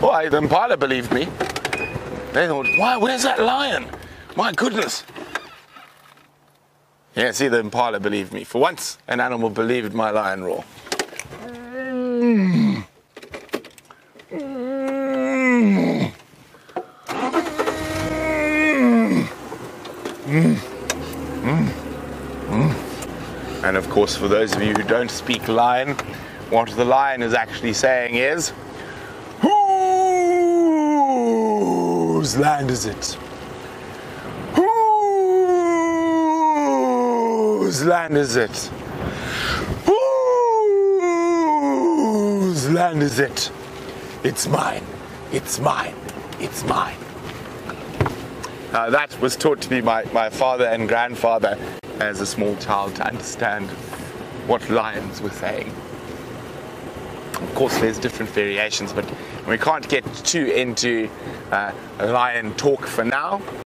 Why, the impala believed me. They thought, why, where's that lion? My goodness. Yeah, see, the impala believed me. For once, an animal believed my lion roar. And of course, for those of you who don't speak lion, what the lion is actually saying is, Whose land is it? Whose land is it? Whose land is it? It's mine. It's mine. It's mine. Uh, that was taught to me by my father and grandfather as a small child to understand what lions were saying. Of course, there's different variations, but we can't get too into uh, lion talk for now.